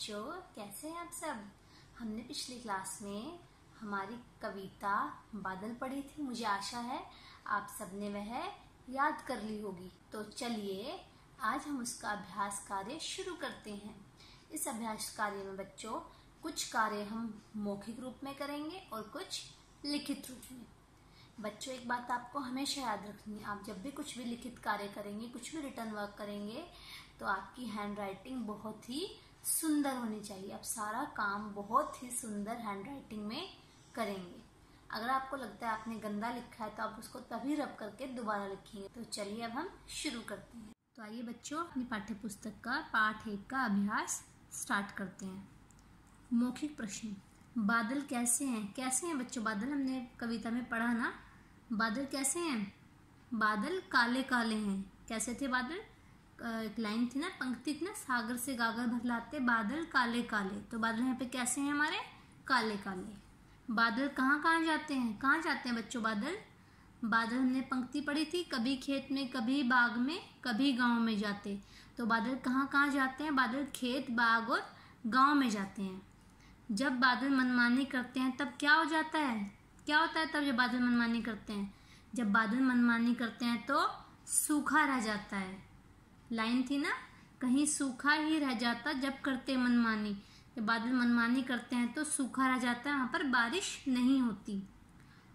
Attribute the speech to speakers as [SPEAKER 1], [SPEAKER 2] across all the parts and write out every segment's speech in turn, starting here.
[SPEAKER 1] बच्चों, कैसे हैं आप सब? हमने पिछली क्लास में हमारी कविता बादल पढ़ी थी, मुझे आशा है आप सबने वह याद कर ली होगी। तो चलिए, आज हम उसका अभ्यास कार्य शुरू करते हैं। इस अभ्यास कार्य में बच्चों, कुछ कार्य हम मौखिक रूप में करेंगे और कुछ लिखित रूप में। बच्चों, एक बात आपको हमेशा याद रखनी है, आप जब भी कुछ भी लिखित कार्य करेंगे, कुछ भी रिटर्न वर्क करेंगे तो आपकी हैंड राइटिंग बहुत ही सुंदर होनी चाहिए। आप सारा काम बहुत ही सुंदर हैंड राइटिंग में करेंगे। अगर आपको लगता है आपने गंदा लिखा है तो आप उसको तभी रब करके दोबारा लिखेंगे। तो चलिए अब हम शुरू करते हैं। तो आइए बच्चों, अपनी पाठ्य पुस्तक का पाठ एक का अभ्यास स्टार्ट करते हैं। मौखिक प्रश्न। बादल कैसे हैं? कैसे हैं बच्चों? बादल हमने कविता में पढ़ा ना? बादल कैसे हैं? बादल काले काले हैं। कैसे थे बादल? एक लाइन थी ना, पंक्ति थी ना, सागर से गागर भर लाते बादल काले काले। तो बादल यहाँ पे कैसे हैं हमारे? काले काले। बादल कहाँ कहाँ जाते हैं? कहाँ जाते हैं बच्चों बादल? बादल हमने पंक्ति पढ़ी थी, कभी खेत में, कभी बाग में, कभी गाँव में जाते। तो बादल कहाँ कहाँ जाते हैं? बादल खेत, बाग और गाँव में जाते हैं। जब बादल मनमानी करते हैं, तब क्या हो जाता है? क्या होता है तब जब बादल मनमानी करते हैं? जब बादल मनमानी करते हैं तो सूखा रह जाता है। लाइन थी ना, कहीं सूखा ही रह जाता जब करते मनमानी। जब बादल मनमानी करते हैं तो सूखा रह जाता है, वहाँ पर बारिश नहीं होती।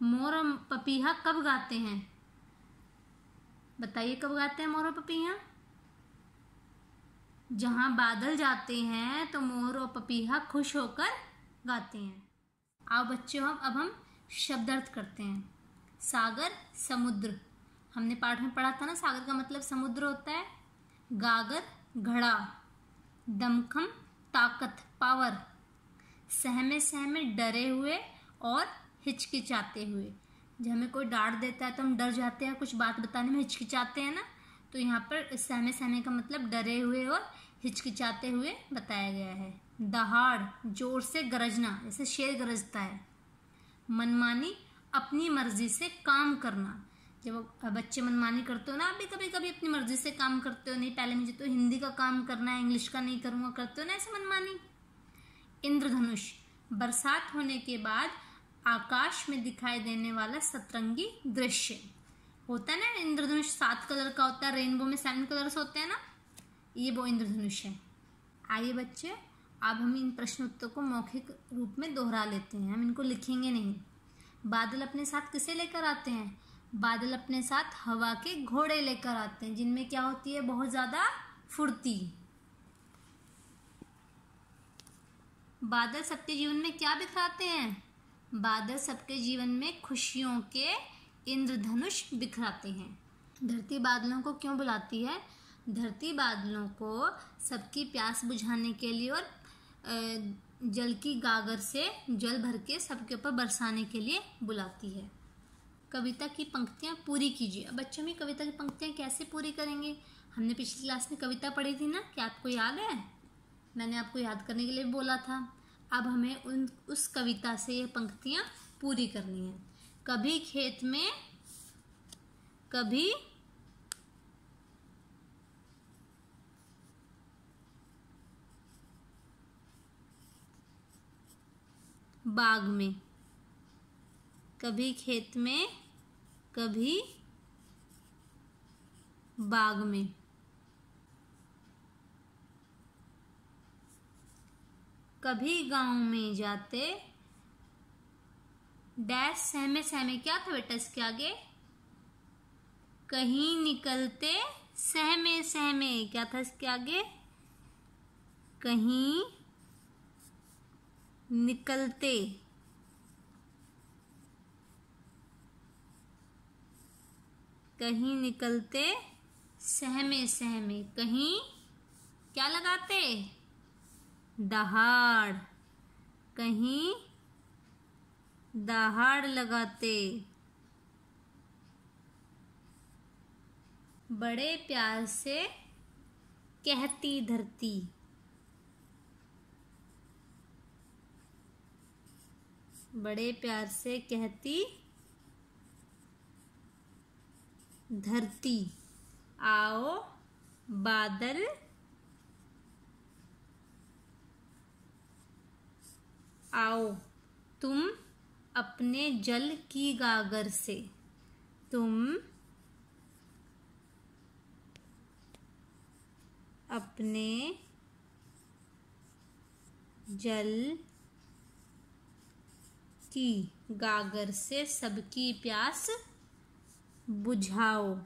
[SPEAKER 1] मोर और पपीहा कब गाते हैं? बताइए कब गाते हैं मोर और पपीहा? जहाँ बादल जाते हैं तो मोर और पपीहा खुश होकर गाते हैं। आओ बच्चों हम अब हम शब्दार्थ करते हैं। सागर समुद्र। हमने पाठ में पढ़ा था ना, सागर का मतलब समुद्र होता है। गागर, घड़ा, दमखम, ताकत, पावर। सहमे सहमे डरे हुए और हिचकिचाते हुए। जब हमें कोई डांट देता है तो हम डर जाते हैं, कुछ बात बताने में हिचकिचाते हैं ना तो यहाँ पर सहमे सहमे का मतलब डरे हुए और हिचकिचाते हुए बताया गया है। दहाड़, ज़ोर से गरजना जैसे शेर गरजता है। मनमानी, अपनी मर्ज़ी से काम करना। जब बच्चे मनमानी करते हो ना, आप भी कभी कभी अपनी मर्ज़ी से काम करते हो, नहीं, पहले मुझे तो हिंदी का काम करना है, इंग्लिश का नहीं करूँगा, करते हो ना ऐसे मनमानी? इंद्रधनुष, बरसात होने के बाद आकाश में दिखाई देने वाला सतरंगी दृश्य। होता है ना, इंद्रधनुष सात कलर का होता है, रेनबो में सेवन कलर्स होते हैं ना, ये वो इंद्रधनुष है। आइए बच्चे, अब हम इन प्रश्न उत्तर को मौखिक रूप में दोहरा लेते हैं, हम इनको लिखेंगे नहीं। बादल अपने साथ किसे लेकर आते हैं? बादल अपने साथ हवा के घोड़े लेकर आते हैं, जिनमें क्या होती है? बहुत ज़्यादा फुर्ती। बादल सबके जीवन में क्या बिखराते हैं? बादल सबके जीवन में खुशियों के इंद्रधनुष बिखराते हैं। धरती बादलों को क्यों बुलाती है? धरती बादलों को सबकी प्यास बुझाने के लिए और जल की गागर से जल भर के सबके ऊपर बरसाने के लिए बुलाती है। कविता की पंक्तियाँ पूरी कीजिए। अब बच्चों में कविता की पंक्तियाँ कैसे पूरी करेंगे? हमने पिछली क्लास में कविता पढ़ी थी ना, क्या आपको याद है? मैंने आपको याद करने के लिए बोला था। अब हमें उन, उस कविता से ये पंक्तियाँ पूरी करनी है। कभी खेत में, कभी बाग में। कभी खेत में, कभी बाग में। कभी गाँव में जाते। डैश सहमे सहमे, क्या था बेटा इसके आगे? कहीं निकलते सहमे सहमे, क्या था इसके आगे? कहीं निकलते। कहीं निकलते सहमे सहमे, कहीं क्या लगाते? दहाड़। कहीं दहाड़ लगाते। बड़े प्यार से कहती धरती। बड़े प्यार से कहती धरती। आओ, बादल। आओ, तुम अपने जल की गागर से। तुम अपने जल की गागर से सबकी प्यास बुझाओ।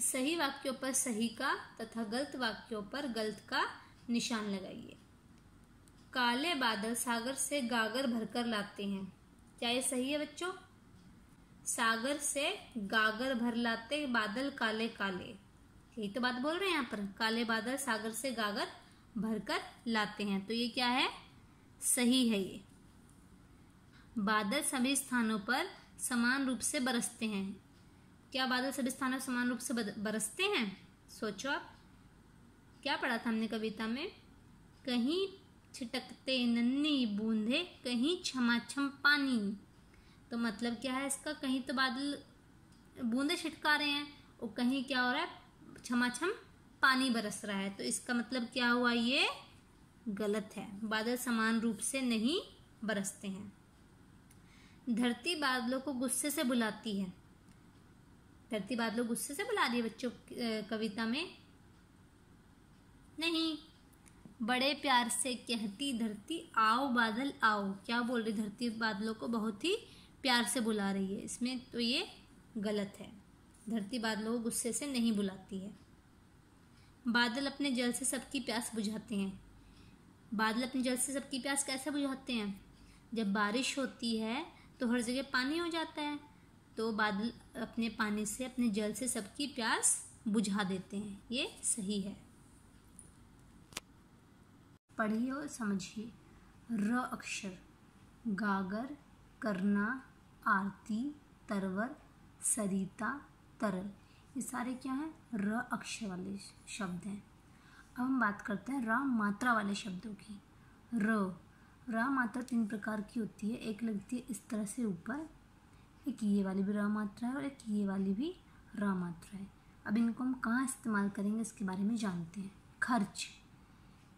[SPEAKER 1] सही वाक्यों पर सही का तथा गलत वाक्यों पर गलत का निशान लगाइए। काले बादल सागर से गागर भरकर लाते हैं। क्या ये सही है बच्चों? सागर से गागर भर लाते बादल काले काले यही तो बात बोल रहे हैं यहाँ पर। काले बादल सागर से गागर भरकर लाते हैं। तो ये क्या है? सही है ये। बादल सभी स्थानों पर समान रूप से बरसते हैं। क्या बादल सभी स्थानों पर समान रूप से बरसते हैं? सोचो आप। क्या पढ़ा था हमने कविता में? कहीं छिटकते नन्ही बूंदे, कहीं छमाछम पानी। तो मतलब क्या है इसका? कहीं तो बादल बूंदे छिटका रहे हैं और कहीं क्या हो रहा है? छमाछम पानी बरस रहा है। तो इसका मतलब क्या हुआ? ये गलत है। बादल समान रूप से नहीं बरसते हैं। धरती बादलों को गुस्से से बुलाती है। धरती बादलों गुस्से से बुला रही है बच्चों कविता में? नहीं। बड़े प्यार से कहती धरती, आओ बादल, आओ। क्या बोल रही? धरती बादलों को बहुत ही प्यार से बुला रही है। इसमें तो ये गलत है। धरती बादलों को गुस्से से नहीं बुलाती है। बादल अपने जल से सबकी प्यास बुझाते हैं। बादल अपने जल से सबकी प्यास कैसे बुझाते हैं? जब बारिश होती है तो हर जगह पानी हो जाता है। तो बादल अपने पानी से, अपने जल से सबकी प्यास बुझा देते हैं। ये सही है। पढ़िए और समझिए। र अक्षर। गागर, करना, आरती, तरवर, सरिता तरल ये सारे क्या हैं? र अक्षर वाले शब्द हैं। अब हम बात करते हैं र मात्रा वाले शब्दों की। र र मात्रा तीन प्रकार की होती है। एक लगती है इस तरह से ऊपर, एक ये वाली भी र मात्रा है और एक ये वाली भी र मात्रा है। अब इनको हम कहाँ इस्तेमाल करेंगे इसके बारे में जानते हैं। खर्च।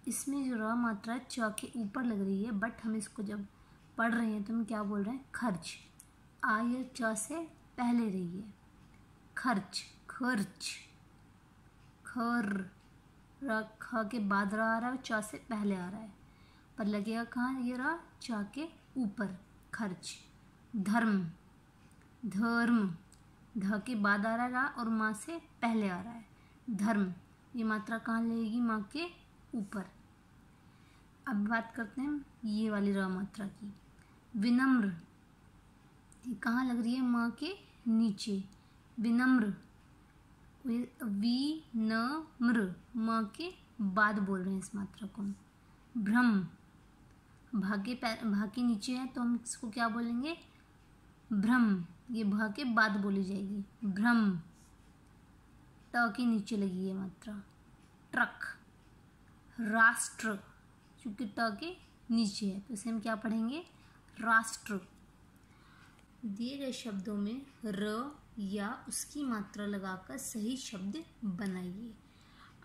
[SPEAKER 1] इसमें जो र मात्रा च के ऊपर लग रही है बट हम इसको जब पढ़ रहे हैं तो हम क्या बोल रहे हैं? खर्च। आ ये च से पहले रही है। खर्च खर्च। खर र ख के बाद रहा आ रहा है च से पहले आ रहा है। पर लगेगा कहाँ ये रहा? च के ऊपर। खर्च। धर्म। धर्म। ध के बाद आ रहा है और माँ से पहले आ रहा है। धर्म। ये मात्रा कहाँ लगेगी? माँ के ऊपर। अब बात करते हैं ये वाली र मात्रा की। विनम्र। ये कहाँ लग रही है? माँ के नीचे। विनम्र। वी न म्र माँ के बाद बोल रहे हैं इस मात्रा को भ्रम। भागे भा के नीचे है तो हम इसको क्या बोलेंगे? भ्रम। ये भा के बाद बोली जाएगी। भ्रम। ट के नीचे लगी है मात्रा। ट्रक। राष्ट्र। क्योंकि ट के नीचे है तो इसे हम क्या पढ़ेंगे? राष्ट्र। दिए गए शब्दों में र या उसकी मात्रा लगाकर सही शब्द बनाइए।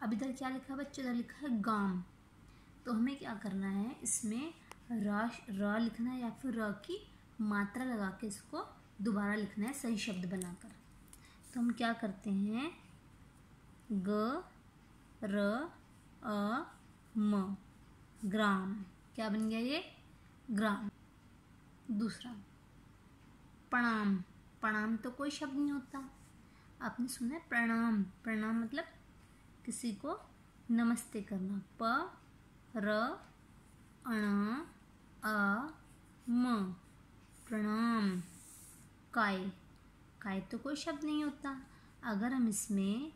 [SPEAKER 1] अब इधर क्या लिखा है बच्चों? इधर लिखा है गाम। तो हमें क्या करना है? इसमें राश र लिखना है या फिर र की मात्रा लगा के इसको दोबारा लिखना है सही शब्द बनाकर। तो हम क्या करते हैं? ग, र, अ, म। ग्राम। क्या बन गया ये? ग्राम। दूसरा। प्रणाम प्रणाम तो कोई शब्द नहीं होता। आपने सुना है प्रणाम। प्रणाम मतलब किसी को नमस्ते करना। प, र, अण, अ, म। प्रणाम। काय। काय तो कोई शब्द नहीं होता। अगर हम इसमें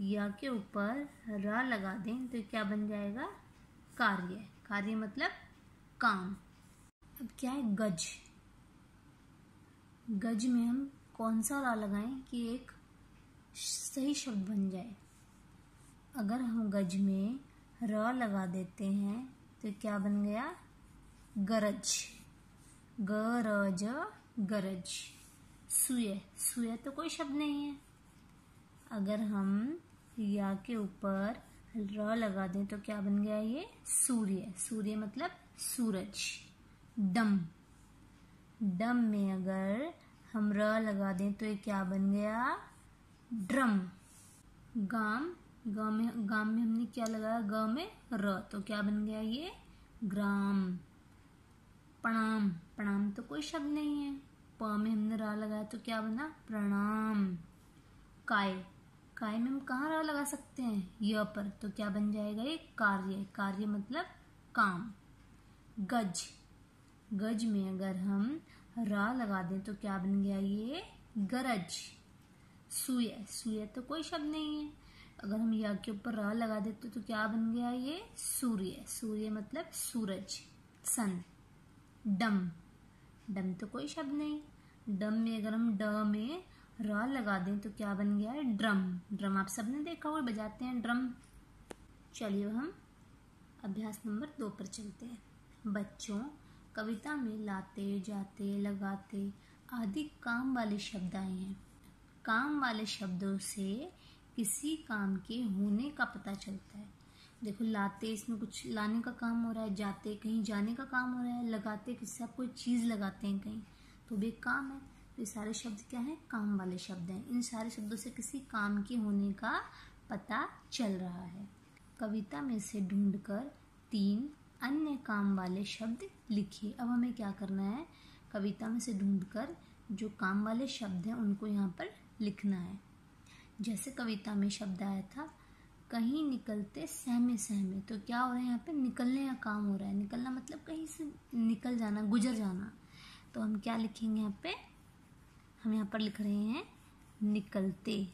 [SPEAKER 1] या के ऊपर र लगा दें तो क्या बन जाएगा? कार्य। कार्य मतलब काम। अब क्या है? गज। गज में हम कौन सा रा लगाएँ कि एक सही शब्द बन जाए? अगर हम गज में र लगा देते हैं तो क्या बन गया? गरज। गरज गरज। सुय। सूर्य तो कोई शब्द नहीं है। अगर हम या के ऊपर र लगा दें तो क्या बन गया ये? सूर्य। सूर्य मतलब सूरज। डम डम में अगर हम र लगा दें तो ये क्या बन गया? ड्रम। गाम। गाम में गाम में हमने क्या लगाया? ग में र। तो क्या बन गया ये? ग्राम। प्रणाम। प्रणाम तो कोई शब्द नहीं है। प में हमने रा लगाया तो क्या बना? प्रणाम। काय। काय में हम कहाँ रा लगा सकते हैं? य पर। तो क्या बन जाएगा ये? कार्य। कार्य मतलब काम। गज। गज में अगर हम रा लगा दें तो क्या बन गया ये? गरज। सूय। सूय तो कोई शब्द नहीं है। अगर हम या के ऊपर रा लगा देते तो क्या बन गया ये? सूर्य। सूर्य मतलब सूरज। सन। डम। डम तो कोई शब्द नहीं। डम में अगर हम ड में रा लगा दें तो क्या बन गया है? ड्रम। ड्रम आप सबने देखा हुआ बजाते हैं ड्रम। चलिए हम अभ्यास नंबर दो पर चलते हैं। बच्चों कविता में लाते, जाते, लगाते आदि काम वाले शब्द आए हैं। काम वाले शब्दों से किसी काम के होने का पता चलता है। देखो, लाते इसमें कुछ लाने का काम हो रहा है, जाते कहीं जाने का काम हो रहा है, लगाते किसी आप कोई चीज़ लगाते हैं कहीं तो भी काम है। तो ये सारे शब्द क्या है? काम वाले शब्द हैं। इन सारे शब्दों से किसी काम के होने का पता चल रहा है। कविता में से ढूंढकर तीन अन्य काम वाले शब्द लिखिए अब हमें क्या करना है? कविता में से ढूंढकर जो काम वाले शब्द हैं, उनको यहाँ पर लिखना है। जैसे कविता में शब्द आया था, कहीं निकलते सहमे सहमे। तो क्या हो रहा है यहाँ पे? निकलने का काम हो रहा है। निकलना मतलब कहीं से निकल जाना, गुजर जाना। तो हम क्या लिखेंगे यहाँ पे? हम यहाँ पर लिख रहे हैं, निकलते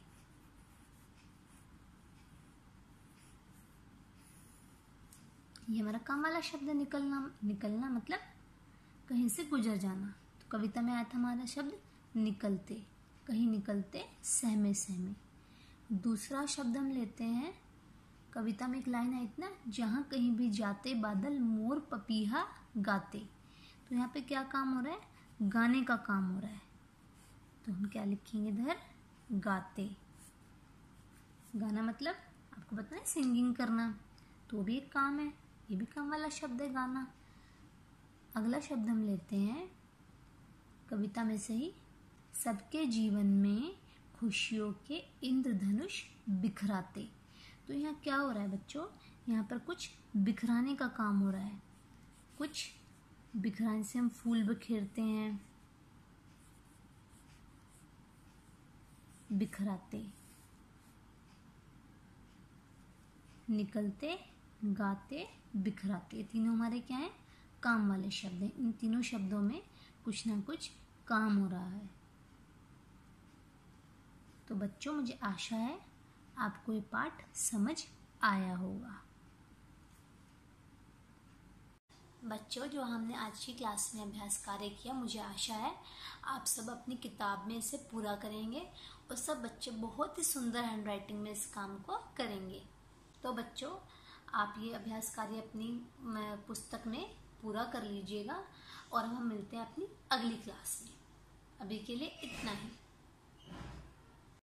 [SPEAKER 1] ये हमारा काम वाला शब्द निकलना निकलना मतलब कहीं से गुजर जाना। तो कविता में आया था हमारा शब्द निकलते, कहीं निकलते सहमे सहमे। दूसरा शब्द हम लेते हैं, कविता में एक लाइन है इतना, जहाँ कहीं भी जाते बादल मोर पपीहा गाते। तो यहाँ पे क्या काम हो रहा है? गाने का काम हो रहा है। तो हम क्या लिखेंगे इधर? गाते। गाना मतलब आपको पता है, सिंगिंग करना। तो भी एक काम है। ये भी कम वाला शब्द है गाना। अगला शब्द हम लेते हैं, कविता में से ही, सबके जीवन में खुशियों के इंद्रधनुष बिखराते। तो यहाँ क्या हो रहा है बच्चों? यहाँ पर कुछ बिखराने का काम हो रहा है। कुछ बिखराने से हम फूल बिखेरते हैं। बिखराते। निकलते गाते, बिखराते। ये तीनों हमारे क्या हैं? काम वाले शब्द हैं। इन तीनों शब्दों में कुछ ना कुछ काम हो रहा है। तो बच्चों, मुझे आशा है आपको ये पाठ समझ आया होगा। बच्चों, जो हमने आज की क्लास में अभ्यास कार्य किया, मुझे आशा है आप सब अपनी किताब में इसे पूरा करेंगे और सब बच्चे बहुत ही सुंदर हैंड राइटिंग में इस काम को करेंगे। तो बच्चों आप ये अभ्यास कार्य अपनी पुस्तक में पूरा कर लीजिएगा और हम मिलते हैं अपनी अगली क्लास में। अभी के लिए इतना ही।